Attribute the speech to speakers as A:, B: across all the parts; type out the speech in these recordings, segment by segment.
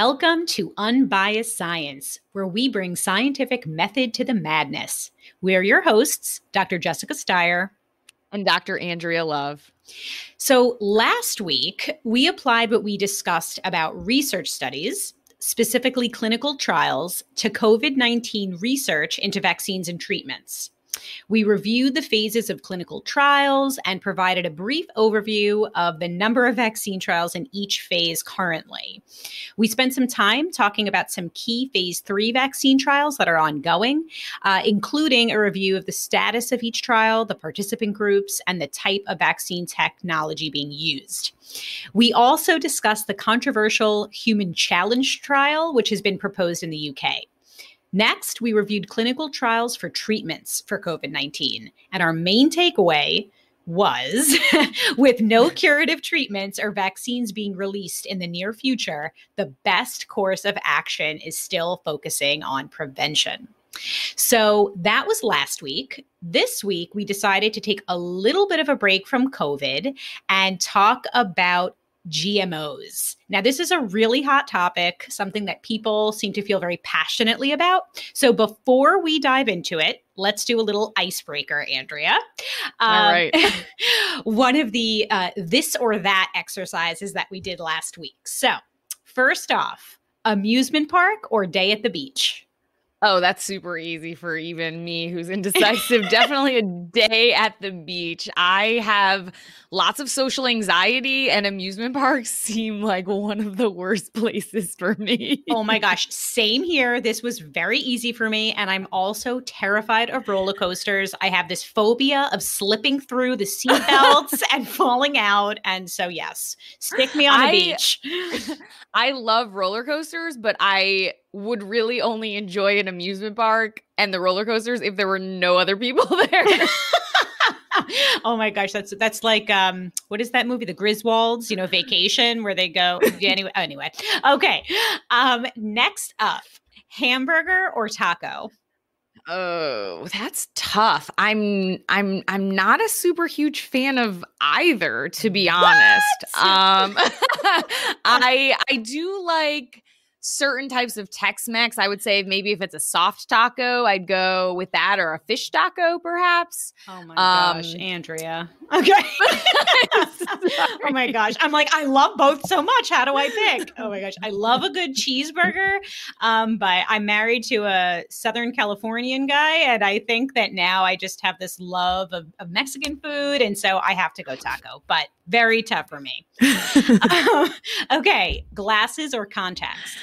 A: Welcome to Unbiased Science, where we bring scientific method to the madness. We're your hosts, Dr. Jessica Steier
B: and Dr. Andrea Love.
A: So, last week, we applied what we discussed about research studies, specifically clinical trials, to COVID 19 research into vaccines and treatments. We reviewed the phases of clinical trials and provided a brief overview of the number of vaccine trials in each phase currently. We spent some time talking about some key phase three vaccine trials that are ongoing, uh, including a review of the status of each trial, the participant groups, and the type of vaccine technology being used. We also discussed the controversial human challenge trial, which has been proposed in the UK. Next, we reviewed clinical trials for treatments for COVID 19. And our main takeaway was with no curative treatments or vaccines being released in the near future, the best course of action is still focusing on prevention. So that was last week. This week, we decided to take a little bit of a break from COVID and talk about GMOs. Now, this is a really hot topic, something that people seem to feel very passionately about. So, before we dive into it, let's do a little icebreaker, Andrea.
B: All um, right.
A: one of the uh, this or that exercises that we did last week. So, first off, amusement park or day at the beach?
B: Oh, that's super easy for even me who's indecisive. Definitely a day at the beach. I have lots of social anxiety, and amusement parks seem like one of the worst places for me.
A: oh my gosh. Same here. This was very easy for me. And I'm also terrified of roller coasters. I have this phobia of slipping through the seatbelts and falling out. And so, yes, stick me on the I, beach.
B: I love roller coasters, but I would really only enjoy an amusement park and the roller coasters if there were no other people there.
A: oh my gosh, that's that's like um what is that movie? The Griswolds, you know, vacation where they go anyway anyway. Okay. Um next up, hamburger or taco?
B: Oh, that's tough. I'm I'm I'm not a super huge fan of either to be honest. What? Um I I do like certain types of Tex-Mex, I would say maybe if it's a soft taco, I'd go with that or a fish taco, perhaps.
A: Oh my um, gosh, Andrea. Okay. oh my gosh, I'm like I love both so much. How do I pick? Oh my gosh, I love a good cheeseburger, um, but I'm married to a Southern Californian guy, and I think that now I just have this love of, of Mexican food, and so I have to go taco. But very tough for me. um, okay, glasses or contacts?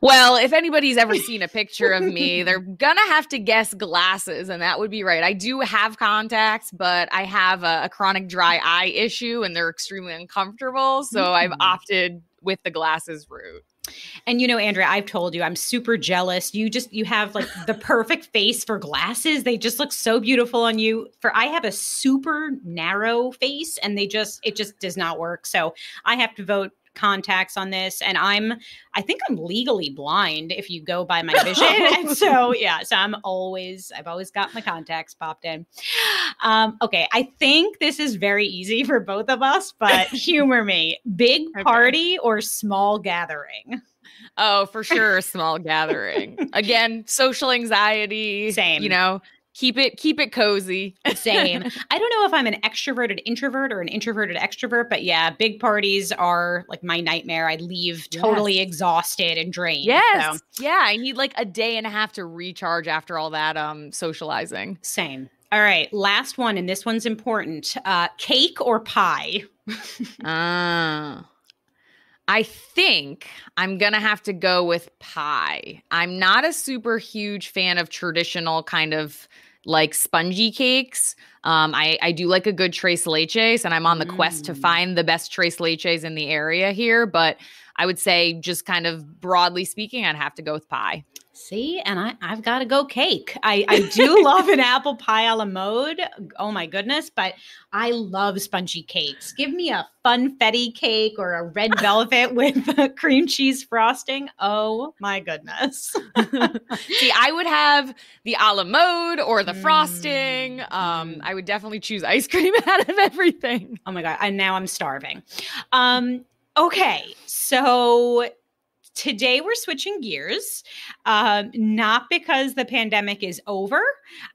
B: Well, if anybody's ever seen a picture of me, they're gonna have to guess glasses, and that would be right. I do have contacts, but I have a, a chronic dry eye issue, and they're extremely uncomfortable. So mm. I've opted with the glasses route.
A: And you know, Andrea, I've told you I'm super jealous. You just you have like the perfect face for glasses. They just look so beautiful on you. For I have a super narrow face and they just it just does not work. So I have to vote contacts on this and i'm i think i'm legally blind if you go by my vision and so yeah so i'm always i've always got my contacts popped in um okay i think this is very easy for both of us but humor me big party okay. or small gathering
B: Oh, for sure, small gathering. Again, social anxiety.
A: Same.
B: You know, keep it keep it cozy
A: same i don't know if i'm an extroverted introvert or an introverted extrovert but yeah big parties are like my nightmare i leave totally yes. exhausted and drained
B: yes so. yeah i need like a day and a half to recharge after all that um socializing
A: same all right last one and this one's important uh cake or pie
B: ah uh. I think I'm going to have to go with pie. I'm not a super huge fan of traditional kind of like spongy cakes. Um, I, I do like a good tres leches, and I'm on the mm. quest to mm. find the best tres leches in the area here. But I would say, just kind of broadly speaking, I'd have to go with pie.
A: See, and I, I've got to go cake. I, I do love an apple pie a la mode. Oh my goodness, but I love spongy cakes. Give me a funfetti cake or a red velvet with cream cheese frosting. Oh my goodness.
B: See, I would have the a la mode or the mm. frosting. Um, I would definitely choose ice cream out of everything.
A: Oh my God. And now I'm starving. Um, okay. So today we're switching gears, um, not because the pandemic is over.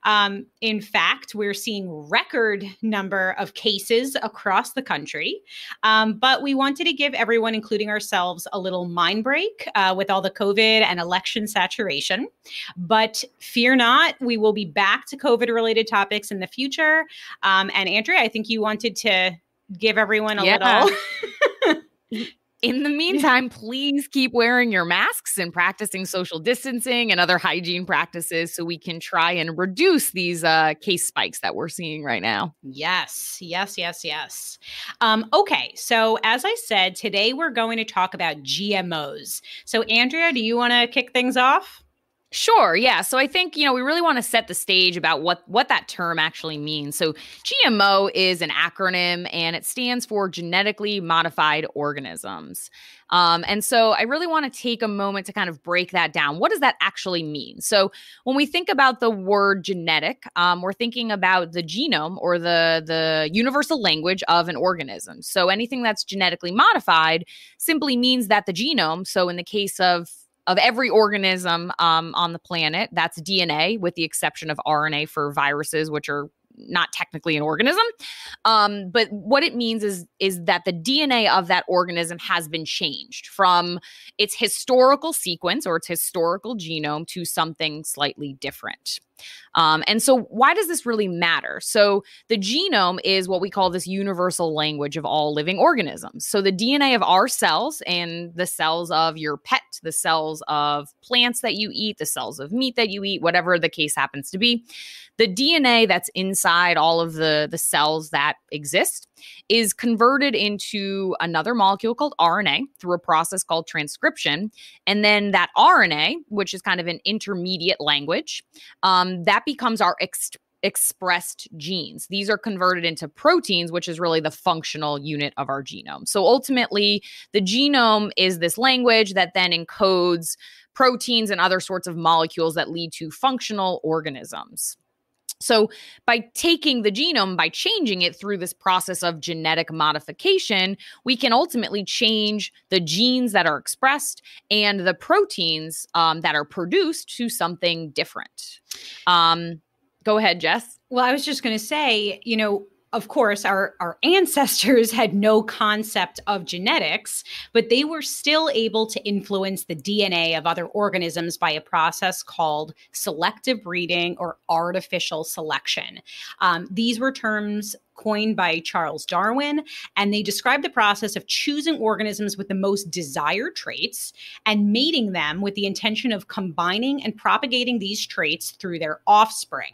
A: Um, in fact, we're seeing record number of cases across the country. Um, but we wanted to give everyone, including ourselves, a little mind break uh, with all the COVID and election saturation. But fear not, we will be back to COVID related topics in the future. Um, and Andrea, I think you wanted to give everyone a yeah. little.
B: In the meantime, please keep wearing your masks and practicing social distancing and other hygiene practices so we can try and reduce these uh, case spikes that we're seeing right now.
A: Yes, yes, yes, yes. Um, okay, so as I said, today we're going to talk about GMOs. So, Andrea, do you want to kick things off?
B: Sure, yeah. So I think, you know, we really want to set the stage about what what that term actually means. So GMO is an acronym and it stands for genetically modified organisms. Um, and so I really want to take a moment to kind of break that down. What does that actually mean? So when we think about the word genetic, um, we're thinking about the genome or the the universal language of an organism. So anything that's genetically modified simply means that the genome, so in the case of of every organism um, on the planet. That's DNA, with the exception of RNA for viruses, which are not technically an organism. Um, but what it means is is that the DNA of that organism has been changed from its historical sequence or its historical genome to something slightly different. Um, and so, why does this really matter? So, the genome is what we call this universal language of all living organisms. So, the DNA of our cells and the cells of your pet, the cells of plants that you eat, the cells of meat that you eat, whatever the case happens to be, the DNA that's inside all of the, the cells that exist is converted into another molecule called RNA through a process called transcription. And then that RNA, which is kind of an intermediate language, um, that becomes our ex- expressed genes. These are converted into proteins, which is really the functional unit of our genome. So ultimately, the genome is this language that then encodes proteins and other sorts of molecules that lead to functional organisms. So, by taking the genome, by changing it through this process of genetic modification, we can ultimately change the genes that are expressed and the proteins um, that are produced to something different. Um, go ahead, Jess.
A: Well, I was just going to say, you know, of course, our, our ancestors had no concept of genetics, but they were still able to influence the DNA of other organisms by a process called selective breeding or artificial selection. Um, these were terms coined by Charles Darwin, and they describe the process of choosing organisms with the most desired traits and mating them with the intention of combining and propagating these traits through their offspring.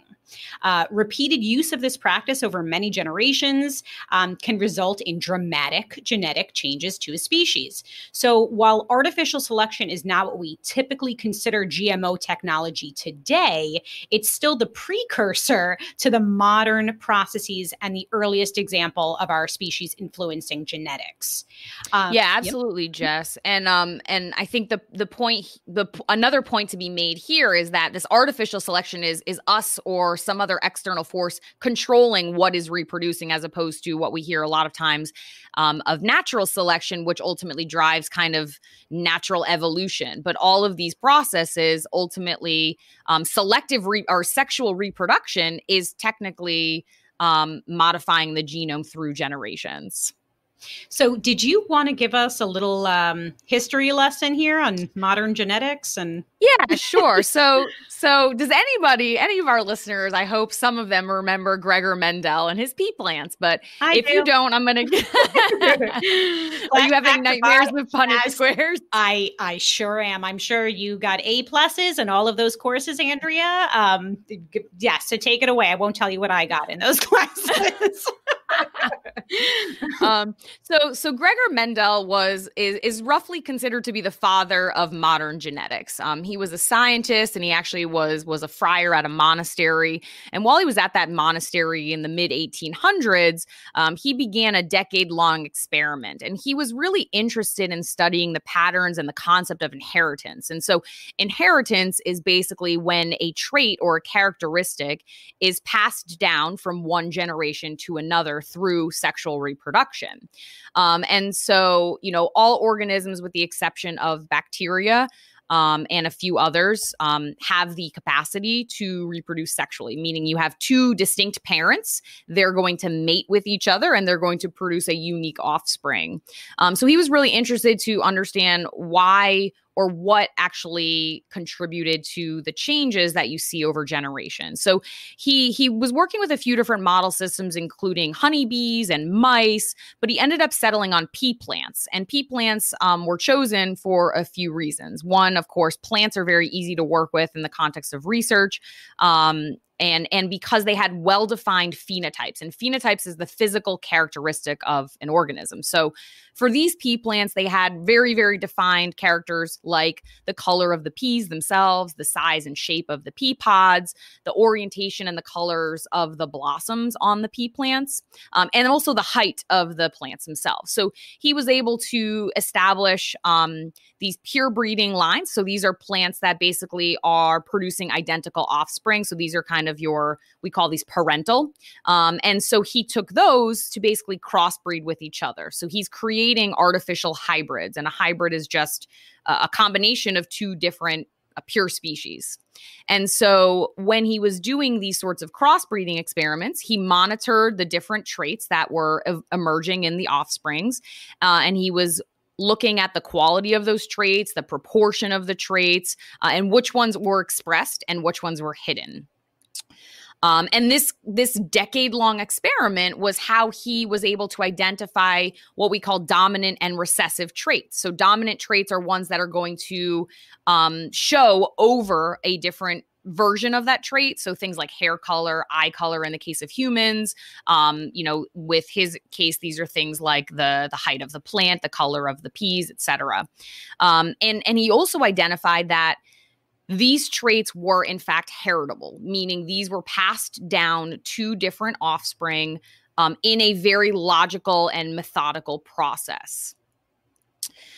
A: Uh, repeated use of this practice over many generations um, can result in dramatic genetic changes to a species. So, while artificial selection is not what we typically consider GMO technology today, it's still the precursor to the modern processes and the earliest example of our species influencing genetics.
B: Um, yeah, absolutely, yep. Jess. And um, and I think the the point the another point to be made here is that this artificial selection is is us or some other external force controlling what is reproducing, as opposed to what we hear a lot of times um, of natural selection, which ultimately drives kind of natural evolution. But all of these processes ultimately, um, selective re- or sexual reproduction is technically um, modifying the genome through generations.
A: So, did you want to give us a little um, history lesson here on modern genetics? And
B: yeah, sure. so, so does anybody, any of our listeners? I hope some of them remember Gregor Mendel and his pea plants. But I if do. you don't, I'm gonna. Are you having nightmares with Punnett squares?
A: I I sure am. I'm sure you got A pluses in all of those courses, Andrea. Um, yes. So take it away. I won't tell you what I got in those classes.
B: um, so so Gregor Mendel was is is roughly considered to be the father of modern genetics. Um, he was a scientist and he actually was was a friar at a monastery. And while he was at that monastery in the mid 1800s, um, he began a decade long experiment. And he was really interested in studying the patterns and the concept of inheritance. And so inheritance is basically when a trait or a characteristic is passed down from one generation to another through sexual reproduction. Um, and so, you know, all organisms, with the exception of bacteria, um, and a few others um, have the capacity to reproduce sexually, meaning you have two distinct parents. They're going to mate with each other and they're going to produce a unique offspring. Um, so he was really interested to understand why or what actually contributed to the changes that you see over generations. So he he was working with a few different model systems including honeybees and mice, but he ended up settling on pea plants. And pea plants um, were chosen for a few reasons. One, of course, plants are very easy to work with in the context of research. Um, and and because they had well defined phenotypes and phenotypes is the physical characteristic of an organism. So for these pea plants they had very very defined characters like the color of the peas themselves the size and shape of the pea pods the orientation and the colors of the blossoms on the pea plants um, and also the height of the plants themselves. So he was able to establish um, these pure breeding lines. So these are plants that basically are producing identical offspring. So these are kind of your, we call these parental. Um, and so he took those to basically crossbreed with each other. So he's creating artificial hybrids, and a hybrid is just a combination of two different uh, pure species. And so when he was doing these sorts of crossbreeding experiments, he monitored the different traits that were ev- emerging in the offsprings. Uh, and he was looking at the quality of those traits, the proportion of the traits, uh, and which ones were expressed and which ones were hidden. Um, and this this decade long experiment was how he was able to identify what we call dominant and recessive traits. So dominant traits are ones that are going to um, show over a different version of that trait. So things like hair color, eye color in the case of humans. Um, you know, with his case, these are things like the the height of the plant, the color of the peas, etc. Um, and and he also identified that these traits were, in fact, heritable, meaning these were passed down to different offspring um, in a very logical and methodical process.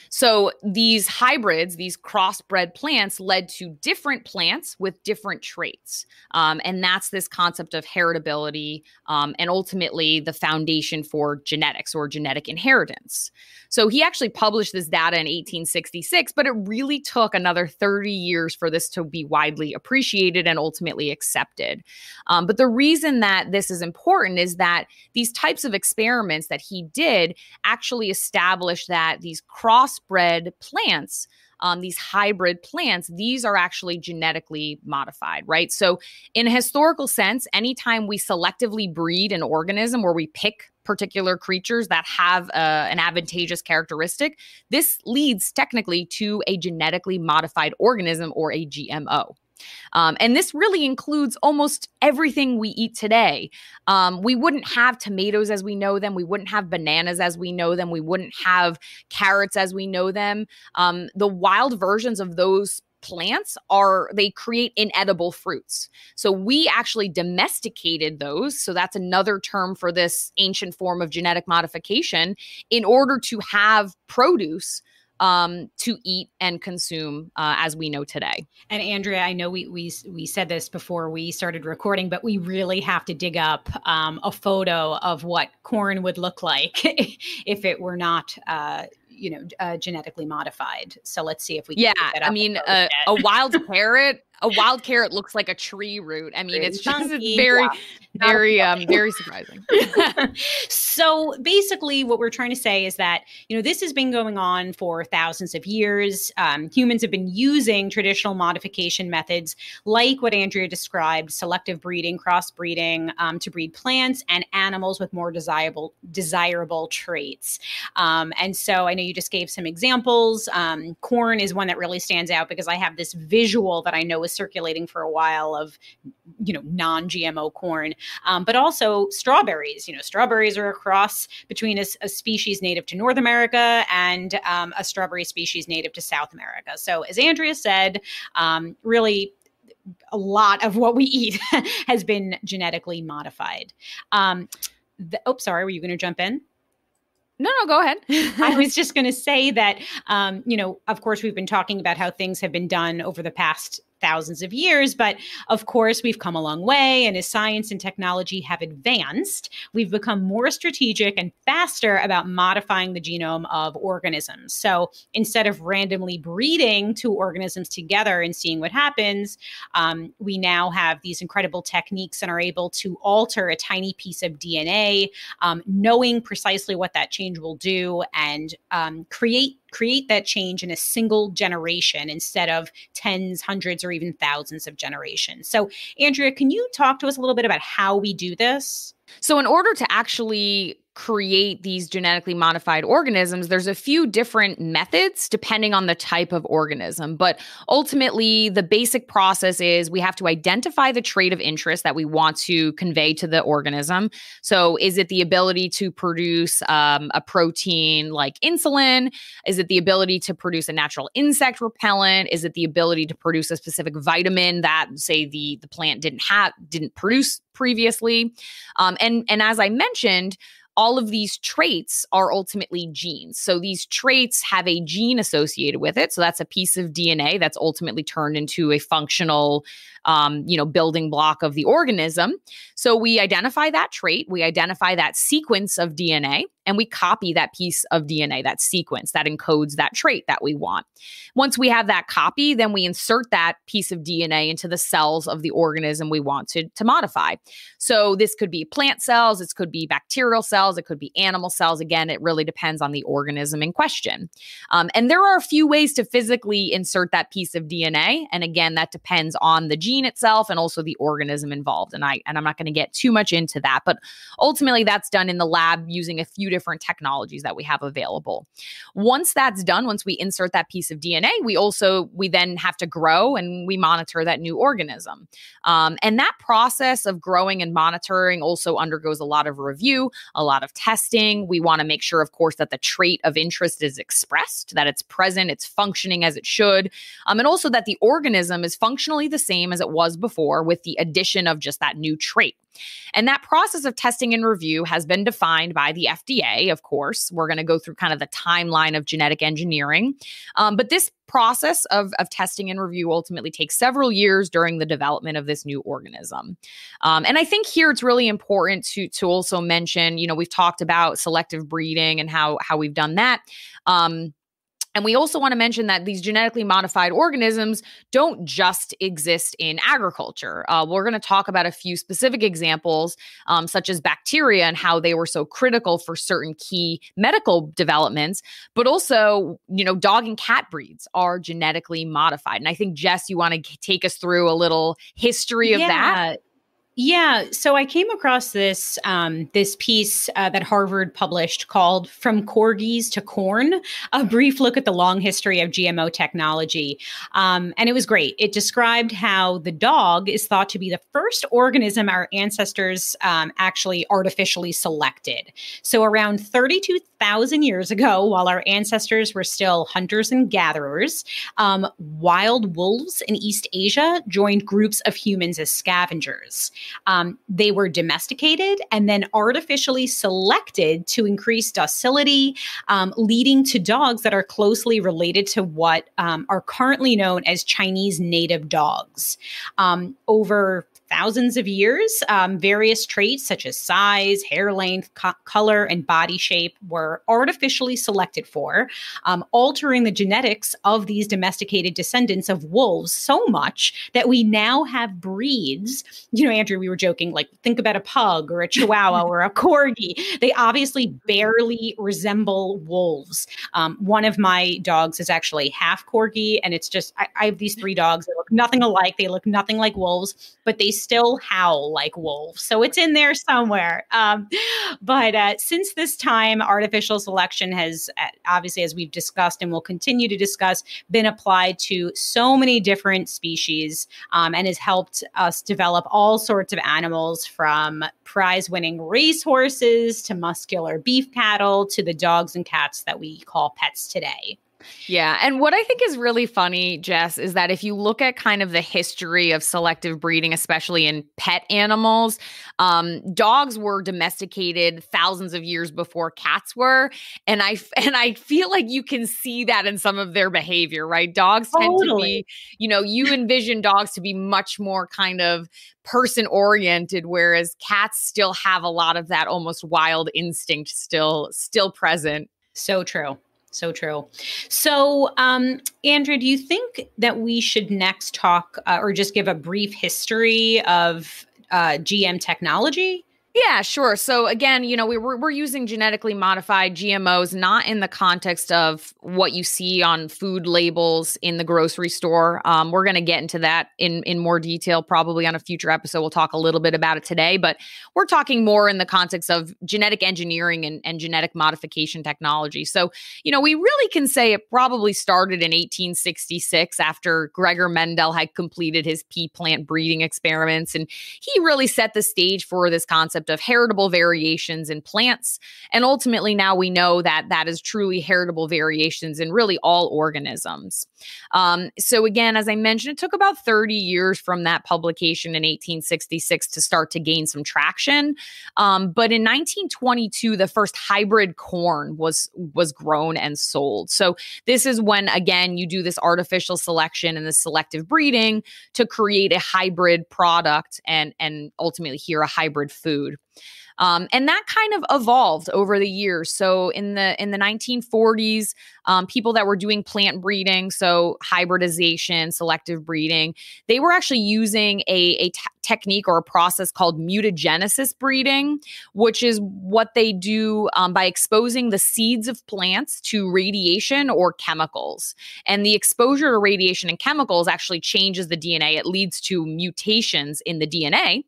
B: So these hybrids, these crossbred plants, led to different plants with different traits. Um, and that's this concept of heritability um, and ultimately the foundation for genetics or genetic inheritance. So he actually published this data in 1866, but it really took another 30 years for this to be widely appreciated and ultimately accepted. Um, but the reason that this is important is that these types of experiments that he did actually established that these crossbred plants um, these hybrid plants, these are actually genetically modified, right? So, in a historical sense, anytime we selectively breed an organism where we pick particular creatures that have uh, an advantageous characteristic, this leads technically to a genetically modified organism or a GMO. Um, and this really includes almost everything we eat today. Um, we wouldn't have tomatoes as we know them. We wouldn't have bananas as we know them. We wouldn't have carrots as we know them. Um, the wild versions of those plants are they create inedible fruits. So we actually domesticated those. So that's another term for this ancient form of genetic modification in order to have produce um, to eat and consume uh, as we know today.
A: And Andrea, I know we we we said this before we started recording, but we really have to dig up um, a photo of what corn would look like if it were not. Uh, you know, uh, genetically modified. So let's see if we.
B: Yeah, I mean, uh, a wild carrot a wild carrot looks like a tree root. I mean, it's just it's very, very, um, very surprising.
A: so basically, what we're trying to say is that you know this has been going on for thousands of years. Um, humans have been using traditional modification methods like what Andrea described: selective breeding, crossbreeding, um, to breed plants and animals with more desirable desirable traits. Um, and so, I know you just gave some examples. Um, corn is one that really stands out because I have this visual that I know was circulating for a while of you know non-gmo corn um, but also strawberries. You know strawberries are a cross between a, a species native to north america and um, a strawberry species native to south america. So as andrea said um, really a lot of what we eat has been genetically modified. Um, the, oh sorry were you going to jump in?
B: No, no, go ahead.
A: I was just going to say that, um, you know, of course, we've been talking about how things have been done over the past thousands of years. But of course, we've come a long way. And as science and technology have advanced, we've become more strategic and faster about modifying the genome of organisms. So instead of randomly breeding two organisms together and seeing what happens, um, we now have these incredible techniques and are able to alter a tiny piece of DNA, um, knowing precisely what that change will do and um, create create that change in a single generation instead of tens, hundreds, or even thousands of generations. So, Andrea, can you talk to us a little bit about how we do this?
B: So, in order to actually create these genetically modified organisms, there's a few different methods depending on the type of organism. But ultimately, the basic process is we have to identify the trait of interest that we want to convey to the organism. So, is it the ability to produce um, a protein like insulin? Is it the ability to produce a natural insect repellent? Is it the ability to produce a specific vitamin that, say, the the plant didn't have didn't produce previously? Um, and and as I mentioned all of these traits are ultimately genes. So these traits have a gene associated with it. So that's a piece of DNA that's ultimately turned into a functional, um, you know, building block of the organism. So we identify that trait, we identify that sequence of DNA, and we copy that piece of DNA, that sequence that encodes that trait that we want. Once we have that copy, then we insert that piece of DNA into the cells of the organism we want to, to modify. So this could be plant cells, this could be bacterial cells, it could be animal cells. Again, it really depends on the organism in question. Um, and there are a few ways to physically insert that piece of DNA. And again, that depends on the gene itself and also the organism involved. And I and I'm not going to get too much into that, but ultimately that's done in the lab using a few different different technologies that we have available. Once that's done, once we insert that piece of DNA, we also we then have to grow and we monitor that new organism. Um, and that process of growing and monitoring also undergoes a lot of review, a lot of testing. We want to make sure, of course, that the trait of interest is expressed, that it's present, it's functioning as it should, um, and also that the organism is functionally the same as it was before with the addition of just that new trait. And that process of testing and review has been defined by the FDA, of course. We're going to go through kind of the timeline of genetic engineering. Um, but this process of, of testing and review ultimately takes several years during the development of this new organism. Um, and I think here it's really important to, to also mention, you know, we've talked about selective breeding and how, how we've done that. Um, and we also want to mention that these genetically modified organisms don't just exist in agriculture. Uh, we're going to talk about a few specific examples, um, such as bacteria and how they were so critical for certain key medical developments. But also, you know, dog and cat breeds are genetically modified. And I think, Jess, you want to take us through a little history of yeah. that?
A: Yeah, so I came across this um, this piece uh, that Harvard published called "From Corgis to Corn: A Brief Look at the Long History of GMO Technology," um, and it was great. It described how the dog is thought to be the first organism our ancestors um, actually artificially selected. So around thirty-two thousand years ago, while our ancestors were still hunters and gatherers, um, wild wolves in East Asia joined groups of humans as scavengers. Um, they were domesticated and then artificially selected to increase docility, um, leading to dogs that are closely related to what um, are currently known as Chinese native dogs. Um, over thousands of years, um, various traits such as size, hair length, co- color, and body shape were artificially selected for, um, altering the genetics of these domesticated descendants of wolves so much that we now have breeds. You know, Andrew, we were joking, like, think about a pug or a chihuahua or a corgi. They obviously barely resemble wolves. Um, one of my dogs is actually half corgi, and it's just, I, I have these three dogs that look nothing alike. They look nothing like wolves, but they still howl like wolves. So it's in there somewhere. Um, but uh, since this time, artificial selection has, uh, obviously, as we've discussed and will continue to discuss, been applied to so many different species um, and has helped us develop all sorts of animals from prize winning racehorses to muscular beef cattle to the dogs and cats that we call pets today.
B: Yeah. And what I think is really funny, Jess, is that if you look at kind of the history of selective breeding, especially in pet animals, um, dogs were domesticated thousands of years before cats were. And I and I feel like you can see that in some of their behavior, right? Dogs tend totally. to be, you know, you envision dogs to be much more kind of person oriented whereas cats still have a lot of that almost wild instinct still still present
A: so true so true. So, um, Andrea, do you think that we should next talk uh, or just give a brief history of uh, GM technology?
B: Yeah, sure. So again, you know, we, we're, we're using genetically modified GMOs not in the context of what you see on food labels in the grocery store. Um, we're going to get into that in in more detail probably on a future episode. We'll talk a little bit about it today, but we're talking more in the context of genetic engineering and, and genetic modification technology. So, you know, we really can say it probably started in 1866 after Gregor Mendel had completed his pea plant breeding experiments, and he really set the stage for this concept concept of heritable variations in plants. And ultimately, now we know that that is truly heritable variations in really all organisms. Um, so, again, as I mentioned, it took about 30 years from that publication in 1866 to start to gain some traction. Um, but in 1922, the first hybrid corn was was grown and sold. So this is when again you do this artificial selection and the selective breeding to create a hybrid product and and ultimately here a hybrid food food. Um, and that kind of evolved over the years. So in the in the 1940s, um, people that were doing plant breeding, so hybridization, selective breeding, they were actually using a, a t- technique or a process called mutagenesis breeding, which is what they do um, by exposing the seeds of plants to radiation or chemicals. And the exposure to radiation and chemicals actually changes the DNA. It leads to mutations in the DNA.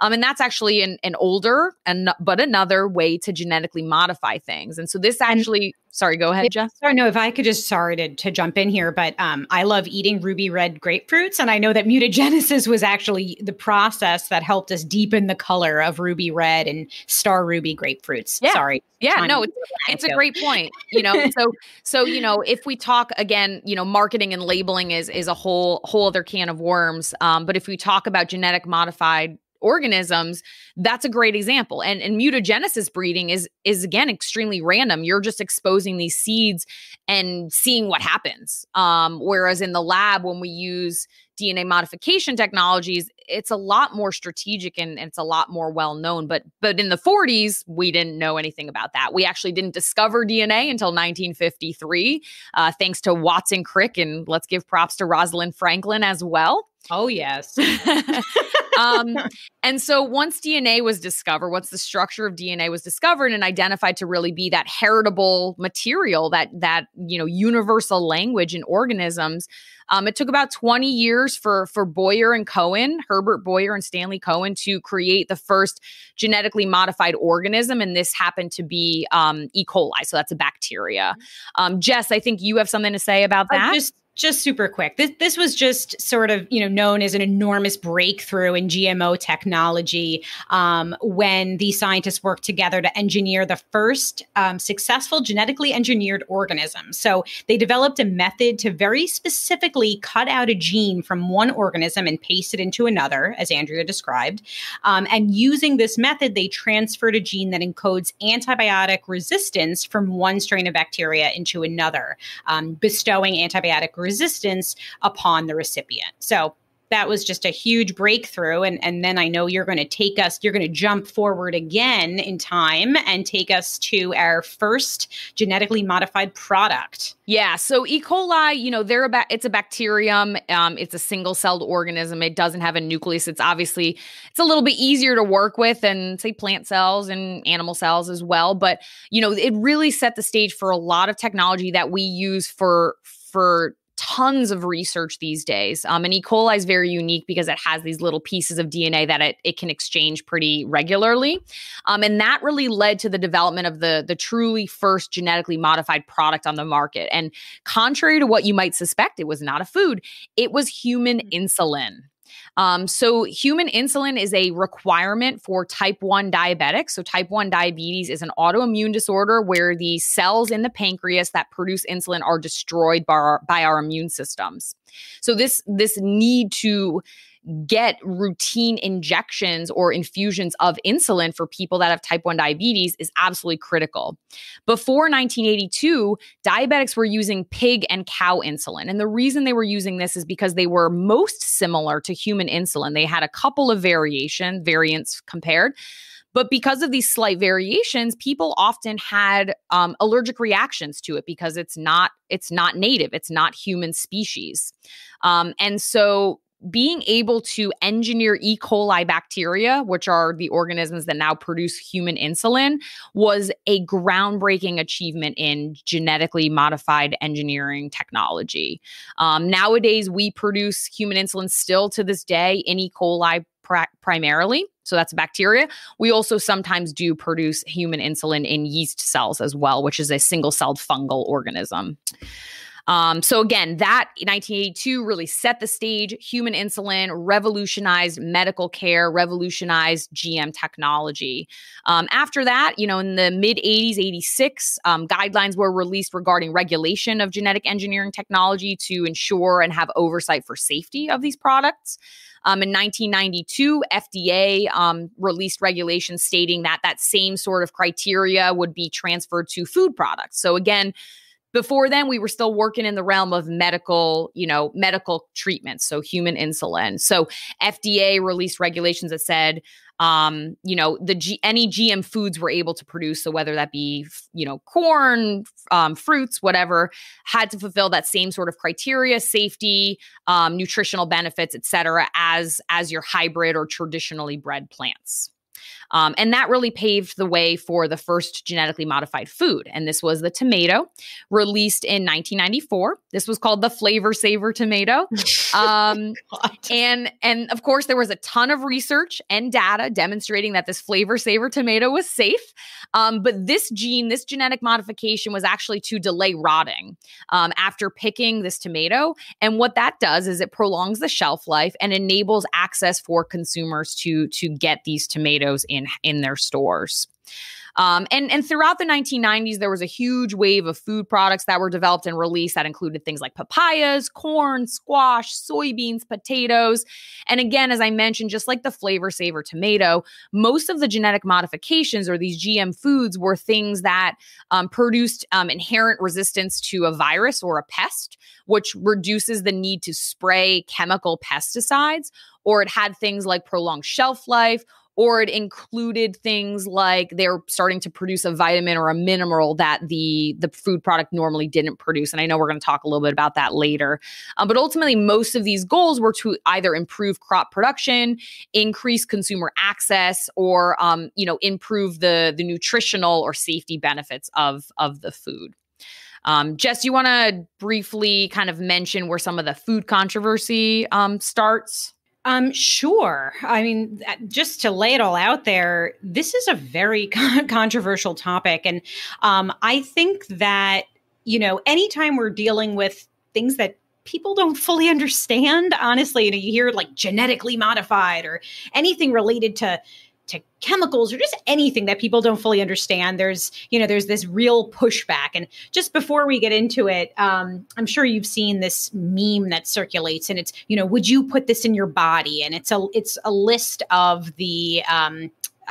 B: Um, and that's actually an, an older and but another way to genetically modify things. And so this actually Sorry, go ahead, Jess.
A: Sorry, no, if I could just, sorry to, to jump in here, but um, I love eating ruby red grapefruits. And I know that mutagenesis was actually the process that helped us deepen the color of ruby red and star ruby grapefruits.
B: Yeah.
A: Sorry.
B: Yeah, no, it's, it's a great point. You know, so so you know, if we talk again, you know, marketing and labeling is is a whole whole other can of worms. Um, but if we talk about genetic modified organisms, that's a great example. And, and mutagenesis breeding is is again extremely random. You're just exposing these seeds and seeing what happens. Um, whereas in the lab, when we use DNA modification technologies, it's a lot more strategic and, and, it's a lot more well known. But but in the 40s, we didn't know anything about that. We actually didn't discover DNA until 1953, uh, thanks to Watson Crick, and let's give props to Rosalind Franklin as well.
A: Oh yes.
B: um, and so once DNA was discovered, once the structure of DNA was discovered and identified to really be that heritable material, that that you know universal language in organisms, um, it took about 20 years for for Boyer and Cohen, Herbert Boyer and Stanley Cohen, to create the first genetically modified organism, and this happened to be um, E. coli. So that's a bacteria. Mm-hmm. Um, Jess, I think you have something to say about that.
A: I just just super quick. This this was just sort of you know known as an enormous breakthrough in GMO technology um, when the scientists worked together to engineer the first um, successful genetically engineered organism. So they developed a method to very specifically cut out a gene from one organism and paste it into another, as Andrea described. Um, and using this method, they transferred a gene that encodes antibiotic resistance from one strain of bacteria into another, um, bestowing antibiotic resistance upon the recipient. So that was just a huge breakthrough. And and then i know you're going to take us you're going to jump forward again in time and take us to our first genetically modified product.
B: Yeah so e. coli you know they're about it's a bacterium. Um, it's a single celled organism. It doesn't have a nucleus. It's obviously it's a little bit easier to work with than say plant cells and animal cells as well. But you know it really set the stage for a lot of technology that we use for for tons of research these days. Um, and E. coli is very unique because it has these little pieces of DNA that it, it can exchange pretty regularly. Um, and that really led to the development of the, the truly first genetically modified product on the market. And contrary to what you might suspect, it was not a food, it was human mm. insulin. Um, so, human insulin is a requirement for type 1 diabetics. So, type 1 diabetes is an autoimmune disorder where the cells in the pancreas that produce insulin are destroyed by our, by our immune systems. So, this, this need to get routine injections or infusions of insulin for people that have type 1 diabetes is absolutely critical. Before 1982, diabetics were using pig and cow insulin. And the reason they were using this is because they were most similar to human insulin. They had a couple of variation variants compared. But because of these slight variations, people often had um, allergic reactions to it because it's not it's not native, it's not human species, um, and so being able to engineer E. coli bacteria, which are the organisms that now produce human insulin, was a groundbreaking achievement in genetically modified engineering technology. Um, nowadays, we produce human insulin still to this day in E. coli primarily. So that's bacteria. We also sometimes do produce human insulin in yeast cells as well, which is a single celled fungal organism. Um, so again, that 1982 really set the stage. Human insulin revolutionized medical care, revolutionized GM technology. Um, after that, you know, in the mid 80s, 86, um, guidelines were released regarding regulation of genetic engineering technology to ensure and have oversight for safety of these products. Um, in 1992, FDA um, released regulations stating that that same sort of criteria would be transferred to food products. So again, before then we were still working in the realm of medical you know medical treatments so human insulin. So fda released regulations that said um, you know the G- any gm foods were able to produce so whether that be you know corn um, fruits whatever had to fulfill that same sort of criteria safety um, nutritional benefits et cetera as as your hybrid or traditionally bred plants um, and that really paved the way for the first genetically modified food. And this was the tomato, released in 1994. This was called the Flavr Savr tomato. Um, and and of course, there was a ton of research and data demonstrating that this Flavr Savr tomato was safe. Um, but this gene, this genetic modification, was actually to delay rotting um, after picking this tomato. And what that does is it prolongs the shelf life and enables access for consumers to to get these tomatoes in in in their stores. Um, and and throughout the 1990s, there was a huge wave of food products that were developed and released that included things like papayas, corn, squash, soybeans, potatoes. And again, as I mentioned, just like the Flavr Savr tomato, most of the genetic modifications or these GM foods were things that um, produced um, inherent resistance to a virus or a pest, which reduces the need to spray chemical pesticides. Or it had things like prolonged shelf life or it included things like they're starting to produce a vitamin or a mineral that the the food product normally didn't produce and i know we're going to talk a little bit about that later um, but ultimately most of these goals were to either improve crop production increase consumer access or um, you know improve the the nutritional or safety benefits of of the food um, Jess, you want to briefly kind of mention where some of the food controversy um, starts?
A: Um, sure. I mean, just to lay it all out there, this is a very controversial topic. And um, I think that, you know, anytime we're dealing with things that people don't fully understand, honestly, you know, you hear like genetically modified or anything related to to chemicals or just anything that people don't fully understand there's you know there's this real pushback. And just before we get into it um, i'm sure you've seen this meme that circulates and it's you know would you put this in your body? And it's a it's a list of the um,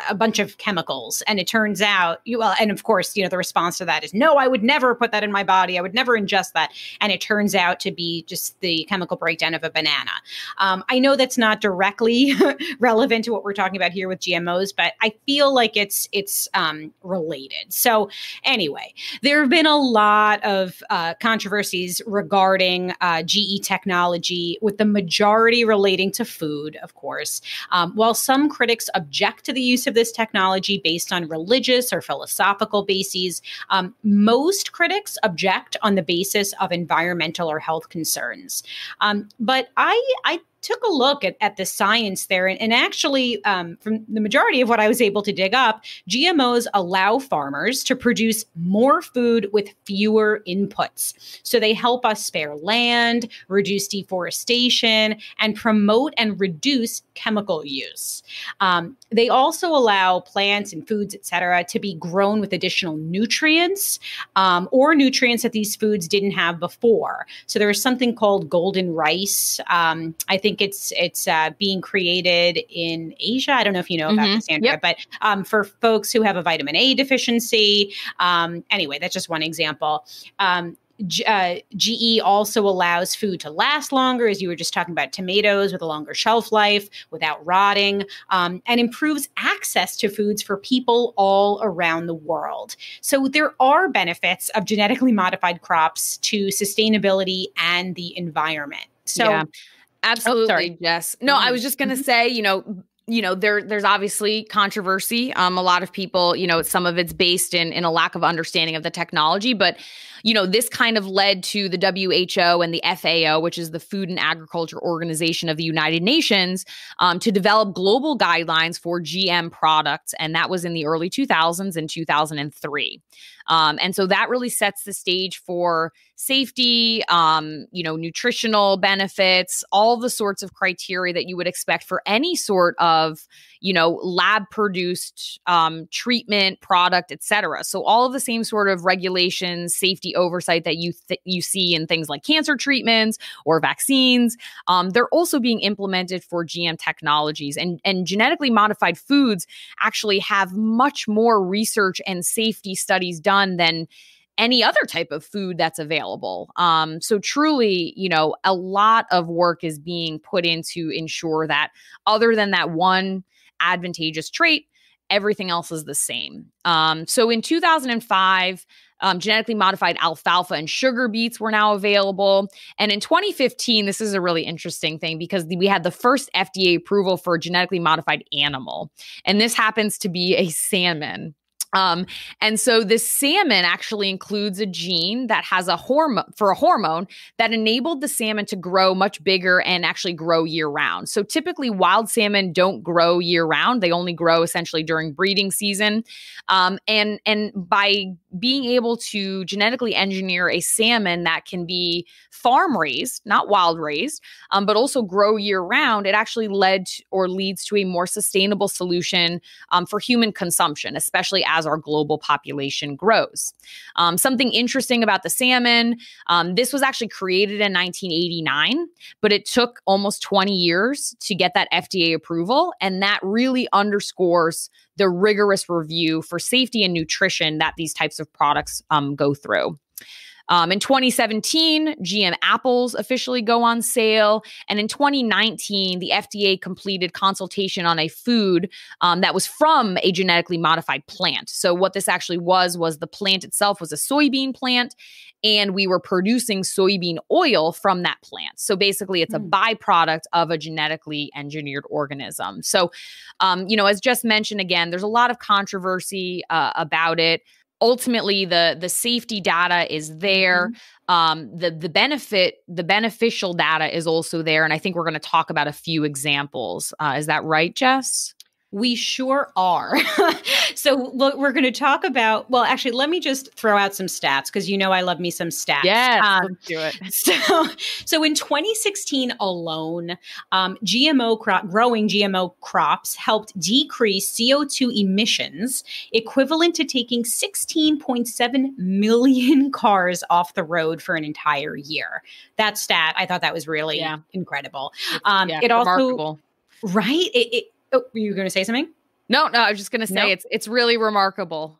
A: a bunch of chemicals. And it turns out you well and of course you know the response to that is no i would never put that in my body. I would never ingest that. And it turns out to be just the chemical breakdown of a banana. Um, i know that's not directly relevant to what we're talking about here with gmos but i feel like it's it's um, related. So anyway there have been a lot of uh, controversies regarding uh, ge technology with the majority relating to food of course. Um, while some critics object to the use use of this technology based on religious or philosophical bases. Um, most critics object on the basis of environmental or health concerns. Um, but I, I took a look at, at the science there. And, and actually, um, from the majority of what I was able to dig up, GMOs allow farmers to produce more food with fewer inputs. So they help us spare land, reduce deforestation, and promote and reduce chemical use. Um, they also allow plants and foods, et cetera, to be grown with additional nutrients um, or nutrients that these foods didn't have before. So there is something called golden rice. Um, I think it's it's uh, being created in Asia. I don't know if you know about mm-hmm. this, Andrea, yep. but um, for folks who have a vitamin A deficiency, um, anyway, that's just one example. Um, uh, GE also allows food to last longer, as you were just talking about tomatoes with a longer shelf life without rotting, um, and improves access to foods for people all around the world. So there are benefits of genetically modified crops to sustainability and the environment. So, yeah,
B: absolutely, oh, yes. No, I was just going to mm-hmm. say, you know, you know there there's obviously controversy um a lot of people you know some of it's based in in a lack of understanding of the technology but you know, this kind of led to the WHO and the FAO, which is the Food and Agriculture Organization of the United Nations, um, to develop global guidelines for GM products. And that was in the early 2000s and 2003. Um, and so that really sets the stage for safety, um, you know, nutritional benefits, all the sorts of criteria that you would expect for any sort of, you know, lab produced um, treatment, product, etc. So all of the same sort of regulations, safety oversight that you th- you see in things like cancer treatments or vaccines, um, they're also being implemented for GM technologies and and genetically modified foods actually have much more research and safety studies done than any other type of food that's available. Um, so truly, you know, a lot of work is being put in to ensure that other than that one advantageous trait, everything else is the same. Um, so in 2005, um, genetically modified alfalfa and sugar beets were now available. And in 2015, this is a really interesting thing because we had the first FDA approval for a genetically modified animal. And this happens to be a salmon. Um, and so this salmon actually includes a gene that has a hormone for a hormone that enabled the salmon to grow much bigger and actually grow year round. So typically wild salmon don't grow year round. They only grow essentially during breeding season. Um, and, and by being able to genetically engineer a salmon that can be farm raised, not wild raised, um, but also grow year round, it actually led or leads to a more sustainable solution um, for human consumption, especially as our global population grows. Um, something interesting about the salmon um, this was actually created in 1989, but it took almost 20 years to get that FDA approval. And that really underscores the rigorous review for safety and nutrition that these types of products um, go through. Um, in 2017, GM apples officially go on sale. And in 2019, the FDA completed consultation on a food um, that was from a genetically modified plant. So, what this actually was, was the plant itself was a soybean plant, and we were producing soybean oil from that plant. So basically, it's a mm. byproduct of a genetically engineered organism. So, um, you know, as just mentioned again, there's a lot of controversy uh, about it. Ultimately, the the safety data is there. Mm-hmm. Um, the the benefit the beneficial data is also there, and I think we're going to talk about a few examples. Uh, is that right, Jess?
A: We sure are. so look, we're going to talk about. Well, actually, let me just throw out some stats because you know I love me some stats.
B: Yeah, um, do it.
A: So, so in 2016 alone, um, GMO crop growing GMO crops helped decrease CO2 emissions equivalent to taking 16.7 million cars off the road for an entire year. That stat, I thought that was really yeah. incredible. Um, yeah, it remarkable. also right. It, it Oh, were you going to say something?
B: No, no, I was just going to say nope. it's it's really remarkable.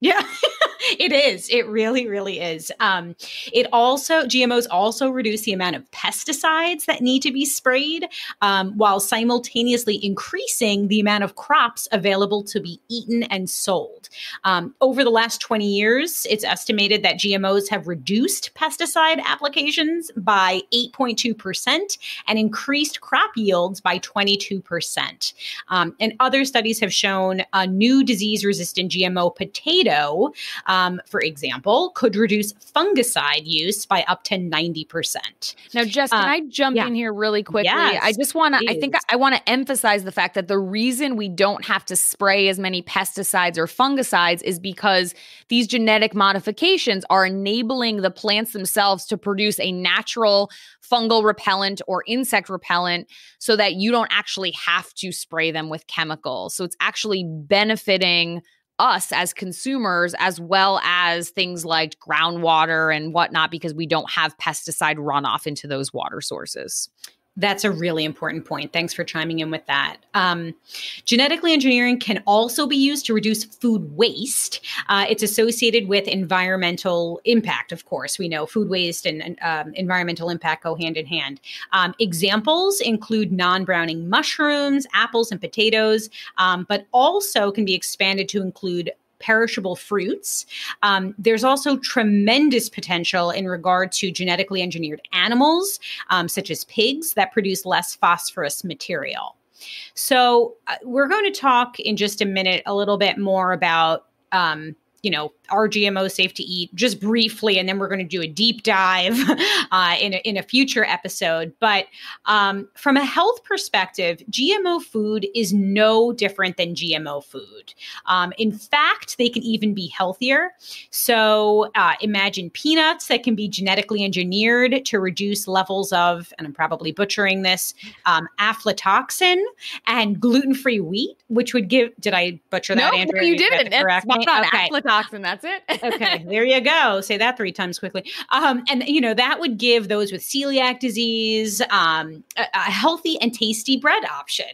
A: Yeah. it is. It really, really is. Um, it also GMOs also reduce the amount of pesticides that need to be sprayed, um, while simultaneously increasing the amount of crops available to be eaten and sold. Um, over the last 20 years, it's estimated that GMOs have reduced pesticide applications by 8.2% and increased crop yields by 22%. Um, and other studies have shown a new disease-resistant GMO potato. Um, for example, could reduce fungicide use by up to 90%.
B: Now, Jess, can uh, I jump yeah. in here really quickly?
A: Yes,
B: I just want to, I think I want to emphasize the fact that the reason we don't have to spray as many pesticides or fungicides is because these genetic modifications are enabling the plants themselves to produce a natural fungal repellent or insect repellent so that you don't actually have to spray them with chemicals. So it's actually benefiting us as consumers as well as things like groundwater and whatnot because we don't have pesticide runoff into those water sources.
A: That's a really important point. Thanks for chiming in with that. Um, genetically engineering can also be used to reduce food waste. Uh, it's associated with environmental impact, of course. We know food waste and um, environmental impact go hand in hand. Um, examples include non browning mushrooms, apples, and potatoes, um, but also can be expanded to include perishable fruits. Um, there's also tremendous potential in regard to genetically engineered animals, um, such as pigs, that produce less phosphorus material. So, uh, we're going to talk in just a minute a little bit more about. Um, you know, are GMO safe to eat? Just briefly, and then we're going to do a deep dive uh, in, a, in a future episode. But um, from a health perspective, GMO food is no different than GMO food. Um, in fact, they can even be healthier. So uh, imagine peanuts that can be genetically engineered to reduce levels of, and I'm probably butchering this, um, aflatoxin and gluten free wheat, which would give, did I butcher that,
B: no,
A: Andrea?
B: You didn't. Correct it's not okay. aflatoxin. That's it.
A: okay, there you go. Say that three times quickly. Um, and you know that would give those with celiac disease um, a, a, healthy and tasty bread option.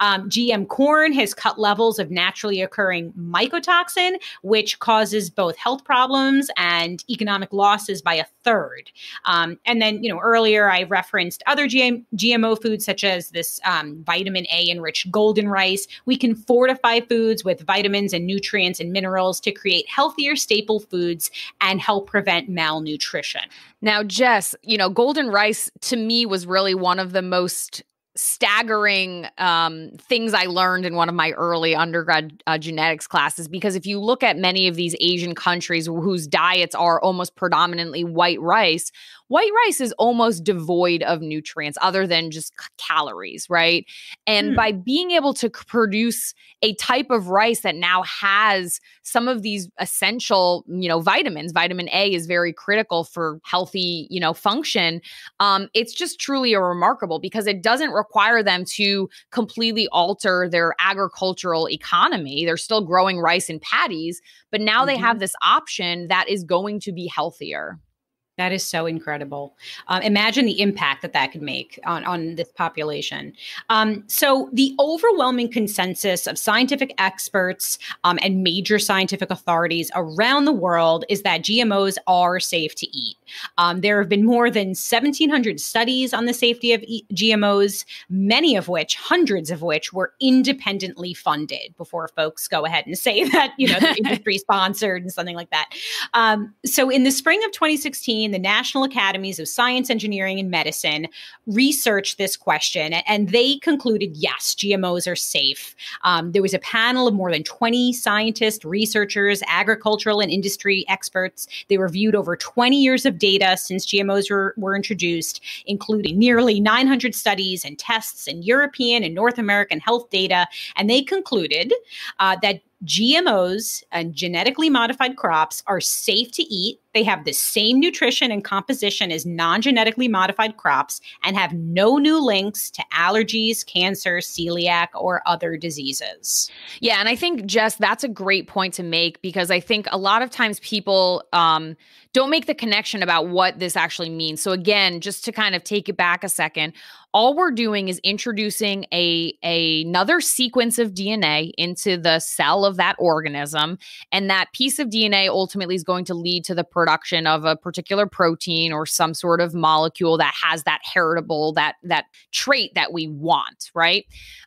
A: Um, GM corn has cut levels of naturally occurring mycotoxin, which causes both health problems and economic losses by a third. Um, and then you know earlier I referenced other GM, GMO foods such as this um, vitamin A enriched golden rice. We can fortify foods with vitamins and nutrients and minerals to create healthier healthier staple foods and help prevent malnutrition.
B: Now, Jess, you know, golden rice to me was really one of the most staggering um, things I learned in one of my early undergrad uh, genetics classes. Because if you look at many of these Asian countries whose diets are almost predominantly white rice, white rice is almost devoid of nutrients other than just calories, right? And mm. by being able to produce a type of rice that now has some of these essential, you know, vitamins, vitamin A is very critical for healthy, you know, function. Um, it's just truly a remarkable because it doesn't require them to completely alter their agricultural economy. They're still growing rice and paddies, but now mm-hmm. they have this option that is going to be healthier.
A: That is so incredible. Um, imagine the impact that that could make on, on this population. Um, so, the overwhelming consensus of scientific experts um, and major scientific authorities around the world is that GMOs are safe to eat. Um, there have been more than 1,700 studies on the safety of e- GMOs, many of which, hundreds of which, were independently funded before folks go ahead and say that, you know, the industry sponsored and something like that. Um, so, in the spring of 2016, the National Academies of Science, Engineering, and Medicine researched this question, and they concluded yes, GMOs are safe. Um, there was a panel of more than 20 scientists, researchers, agricultural and industry experts. They reviewed over 20 years of data since GMOs were, were introduced, including nearly 900 studies and tests in European and North American health data. And they concluded uh, that GMOs and genetically modified crops are safe to eat. They have the same nutrition and composition as non genetically modified crops and have no new links to allergies, cancer, celiac, or other diseases.
B: Yeah. And I think, Jess, that's a great point to make because I think a lot of times people um, don't make the connection about what this actually means. So, again, just to kind of take it back a second, all we're doing is introducing a, a another sequence of DNA into the cell of that organism and that piece of DNA ultimately is going to lead to the production of a particular protein or some sort of molecule that has that heritable that that trait that we want, right?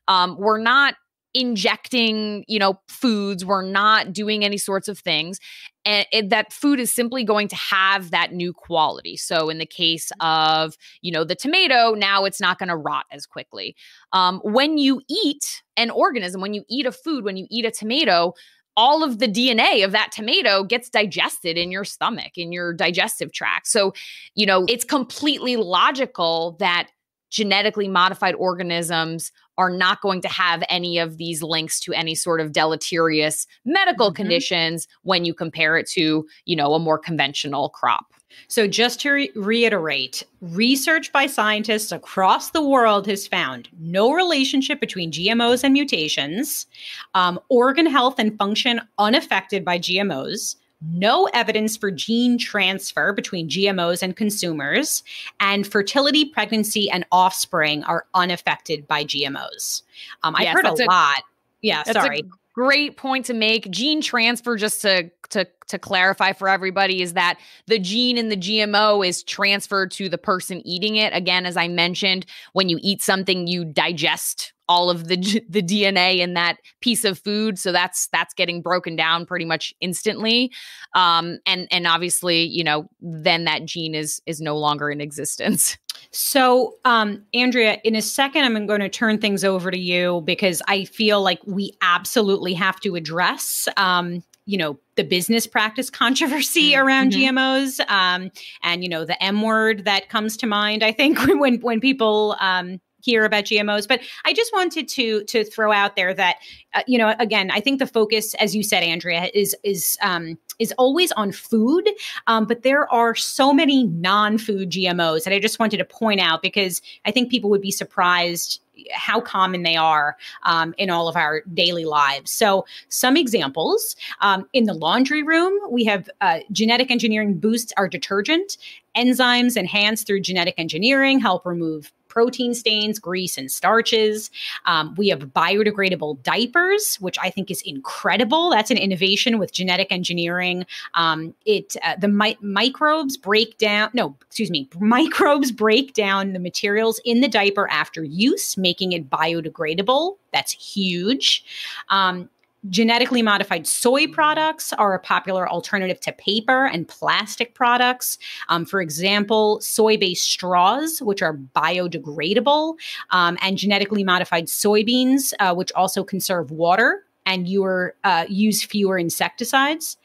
B: Um, we're not injecting, you know, foods. We're not doing any sorts of things. And it, that food is simply going to have that new quality. So, in the case of, you know, the tomato, now it's not going to rot as quickly. Um, when you eat an organism, when you eat a food, when you eat a tomato, all of the DNA of that tomato gets digested in your stomach, in your digestive tract. So, you know, it's completely logical that genetically modified organisms are not going to have any of these links to any sort of deleterious medical mm-hmm. conditions when you compare it to, you know, a more conventional crop.
A: So, just to re- reiterate, research by scientists across the world has found no relationship between GMOs and mutations, um, organ health and function unaffected by GMOs, no evidence for gene transfer between GMOs and consumers, and fertility, pregnancy, and offspring are unaffected by GMOs. Um, I've yes, heard a, a lot. Yeah, sorry.
B: great point to make. Gene transfer, just to to to clarify for everybody, is that the gene in the GMO is transferred to the person eating it. Again, as I mentioned, when you eat something, you digest all of the the DNA in that piece of food. So that's that's getting broken down pretty much instantly. Um, and and obviously, you know, then that gene is is no longer in existence.
A: So, um, Andrea, in a second, I'm going to turn things over to you because I feel like we absolutely have to address um, you know the business practice controversy mm-hmm. around mm-hmm. GMOs, um, and you know the M word that comes to mind. I think when when people um, hear about GMOs. But I just wanted to to throw out there that uh, you know again, I think the focus, as you said, Andrea, is is um, is always on food, um, but there are so many non-food GMOs that I just wanted to point out because I think people would be surprised how common they are um, in all of our daily lives. So, some examples um, in the laundry room, we have uh, genetic engineering boosts our detergent. Enzymes enhanced through genetic engineering help remove protein stains, grease, and starches. Um, we have biodegradable diapers, which I think is incredible. That's an innovation with genetic engineering. Um, it uh, the mi- microbes break down. No, excuse me. Microbes break down the materials in the diaper after use, making it biodegradable. That's huge. Um, Genetically modified soy products are a popular alternative to paper and plastic products. Um, for example, soy based straws, which are biodegradable, um, and genetically modified soybeans, uh, which also conserve water and you were uh, use fewer insecticides.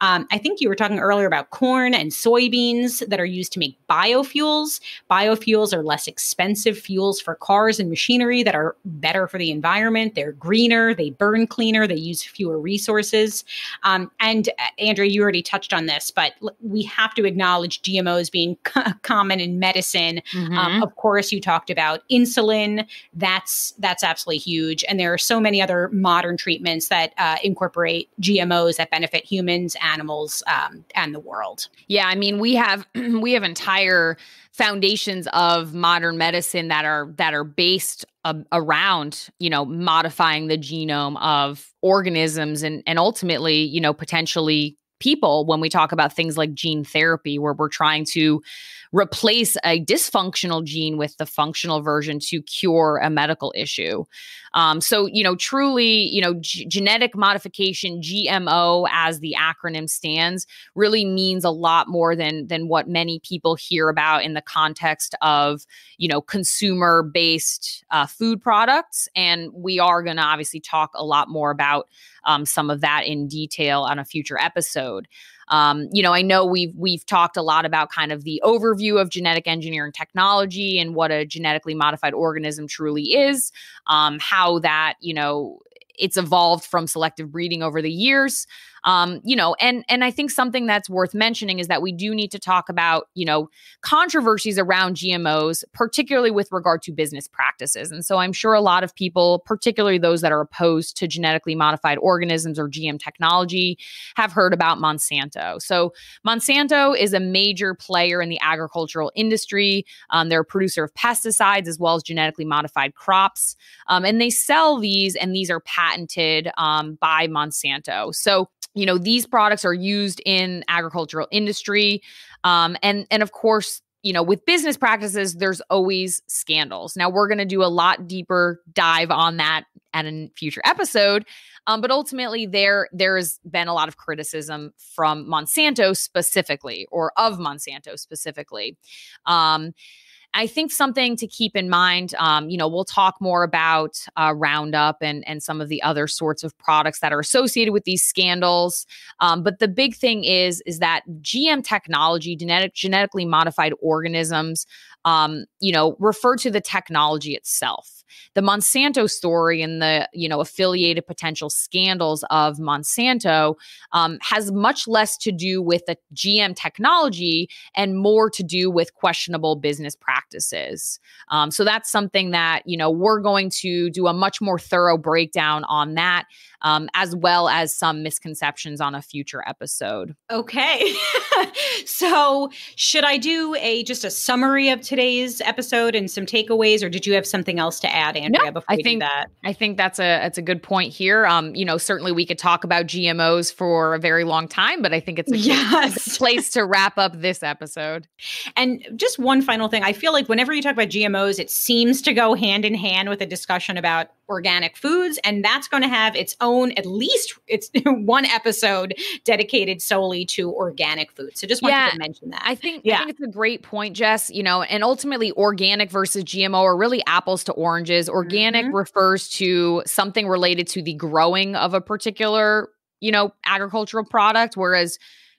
A: Um, I think you were talking earlier about corn and soybeans that are used to make biofuels. Biofuels are less expensive fuels for cars and machinery that are better for the environment. They're greener, they burn cleaner, they use fewer resources. Um, and uh, Andrea, you already touched on this, but we have to acknowledge GMOs being common in medicine. Um, mm-hmm. Um, of course, you talked about insulin. That's that's absolutely huge, and there are so many other modern treatments treatments that uh, incorporate GMOs that benefit humans, animals, um, and the world.
B: Yeah, I mean, we have we have entire foundations of modern medicine that are that are based uh, around you know modifying the genome of organisms and and ultimately you know potentially people when we talk about things like gene therapy where we're trying to replace a dysfunctional gene with the functional version to cure a medical issue. Um, so, you know, truly, you know, g- genetic modification, GMO, as the acronym stands, really means a lot more than than what many people hear about in the context of, you know, consumer based uh, food products. And we are going to obviously talk a lot more about um, some of that in detail on a future episode. Um, you know, I know we've we've talked a lot about kind of the overview of genetic engineering technology and what a genetically modified organism truly is, um, how that you know it's evolved from selective breeding over the years. Um, you know, and and I think something that's worth mentioning is that we do need to talk about, you know, controversies around GMOs, particularly with regard to business practices. And so I'm sure a lot of people, particularly those that are opposed to genetically modified organisms or GM technology, have heard about Monsanto. So Monsanto is a major player in the agricultural industry. Um, they're a producer of pesticides as well as genetically modified crops. Um, and they sell these, and these are patented um, by Monsanto. So you know these products are used in agricultural industry um, and and of course you know with business practices there's always scandals. Now we're going to do a lot deeper dive on that at a future episode um, but ultimately there there's been a lot of criticism from monsanto specifically or of monsanto specifically. Um, I think something to keep in mind, um, you know, we'll talk more about uh, Roundup and and some of the other sorts of products that are associated with these scandals. Um, but the big thing is is that GM technology, genetic genetically modified organisms, um, you know, refer to the technology itself the Monsanto story and the you know affiliated potential scandals of Monsanto um, has much less to do with the GM technology and more to do with questionable business practices. Um, so that's something that you know we're going to do a much more thorough breakdown on that, um, as well as some misconceptions on a future episode.
A: Okay, so should I do a just a summary of today's episode and some takeaways, or did you have something else to add, Andrea?
B: No,
A: before
B: I think
A: that,
B: I think that's a that's a good point here. Um, you know, certainly we could talk about GMOs for a very long time, but I think it's a yes. place to wrap up this episode.
A: And just one final thing, I feel like whenever you talk about GMOs, it seems to go hand in hand with a discussion about organic foods and that's going to have its own at least it's one episode dedicated solely to organic food so just wanted yeah, to mention that
B: i think yeah. i think it's a great point jess you know and ultimately organic versus gmo are really apples to oranges organic mm-hmm. refers to something related to the growing of a particular you know agricultural product whereas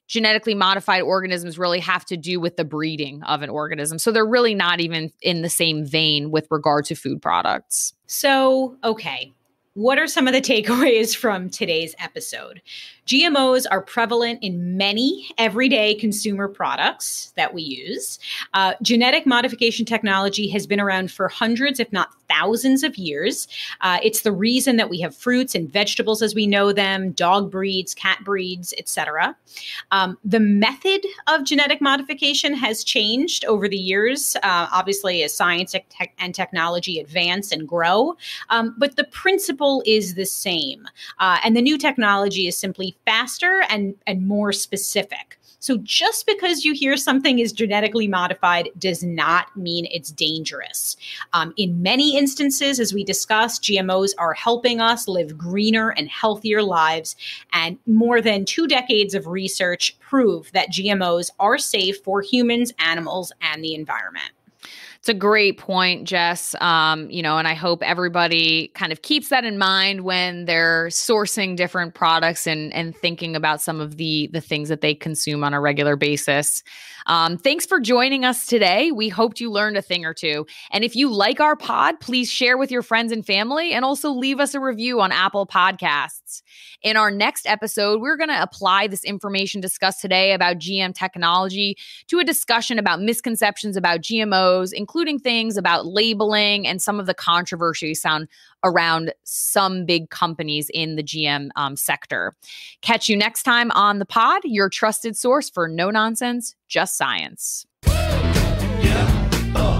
B: genetically modified organisms really have to do with the breeding of an organism. So they're really not even in the same vein with regard to food products.
A: So, okay. What are some of the takeaways from today's episode? GMOs are prevalent in many everyday consumer products that we use. Uh, genetic modification technology has been around for hundreds, if not thousands of years. Uh, it's the reason that we have fruits and vegetables as we know them, dog breeds, cat breeds, etc. Um, the method of genetic modification has changed over the years, uh, obviously, as science and technology advance and grow. Um, but the principle is the same. Uh, and the new technology is simply faster and, and more specific. So just because you hear something is genetically modified does not mean it's dangerous. Um, in many instances, as we discussed, GMOs are helping us live greener and healthier lives. And more than two decades of research prove that GMOs are safe for humans, animals, and the environment.
B: It's a great point, Jess. Um, you know, and I hope everybody kind of keeps that in mind when they're sourcing different products and and thinking about some of the the things that they consume on a regular basis. Um, thanks for joining us today. We hoped you learned a thing or two. And if you like our pod, please share with your friends and family and also leave us a review on Apple Podcasts. In our next episode, we're going to apply this information discussed today about GM technology to a discussion about misconceptions about GMOs, including things about labeling and some of the controversy sound around some big companies in the GM um, sector. Catch you next time on the pod, your trusted source for no nonsense, just science. Yeah, oh,